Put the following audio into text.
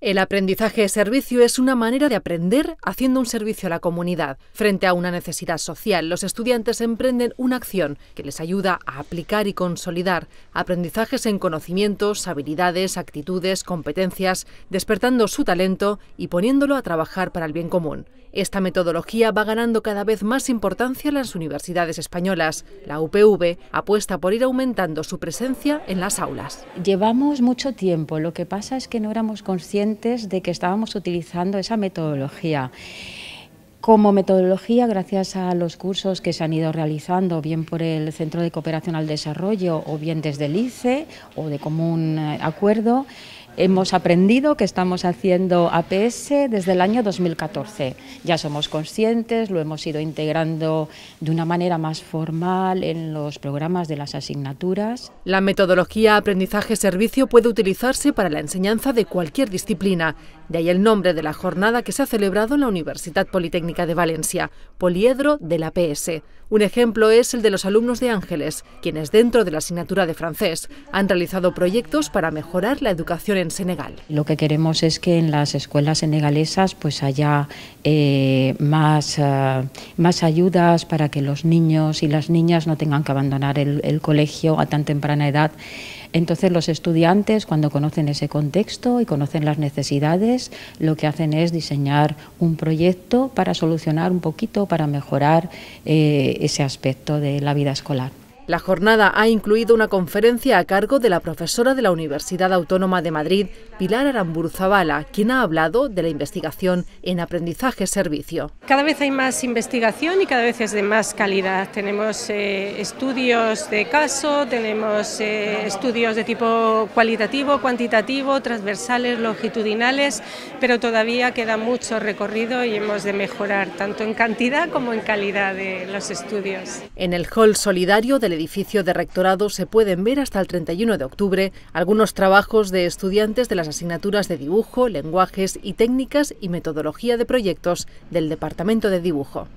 El aprendizaje de servicio es una manera de aprender haciendo un servicio a la comunidad. Frente a una necesidad social, los estudiantes emprenden una acción que les ayuda a aplicar y consolidar aprendizajes en conocimientos, habilidades, actitudes, competencias, despertando su talento y poniéndolo a trabajar para el bien común. Esta metodología va ganando cada vez más importancia en las universidades españolas. La UPV apuesta por ir aumentando su presencia en las aulas. Llevamos mucho tiempo, lo que pasa es que no éramos conscientes de que estábamos utilizando esa metodología. Como metodología, gracias a los cursos que se han ido realizando, bien por el Centro de Cooperación al Desarrollo o bien desde el ICE o de común eh, acuerdo, Hemos aprendido que estamos haciendo APS desde el año 2014. Ya somos conscientes, lo hemos ido integrando de una manera más formal en los programas de las asignaturas. La metodología aprendizaje-servicio puede utilizarse para la enseñanza de cualquier disciplina. De ahí el nombre de la jornada que se ha celebrado en la Universidad Politécnica de Valencia, Poliedro de la PS. Un ejemplo es el de los alumnos de Ángeles, quienes dentro de la asignatura de francés han realizado proyectos para mejorar la educación en Senegal. Lo que queremos es que en las escuelas senegalesas pues haya eh, más, eh, más ayudas para que los niños y las niñas no tengan que abandonar el colegio a tan temprana edad. Entonces los estudiantes cuando conocen ese contexto y conocen las necesidades, lo que hacen es diseñar un proyecto para solucionar un poquito, para mejorar eh, ese aspecto de la vida escolar. La jornada ha incluido una conferencia a cargo de la profesora de la Universidad Autónoma de Madrid, Pilar Aramburu Zavala, quien ha hablado de la investigación en aprendizaje-servicio. Cada vez hay más investigación y cada vez es de más calidad. Tenemos eh, estudios de caso, tenemos eh, estudios de tipo cualitativo, cuantitativo, transversales, longitudinales, pero todavía queda mucho recorrido y hemos de mejorar tanto en cantidad como en calidad de los estudios. En el hall solidario del edificio de rectorado se pueden ver hasta el 31 de octubre algunos trabajos de estudiantes de las asignaturas de dibujo, lenguajes y técnicas y metodología de proyectos del Departamento de Dibujo.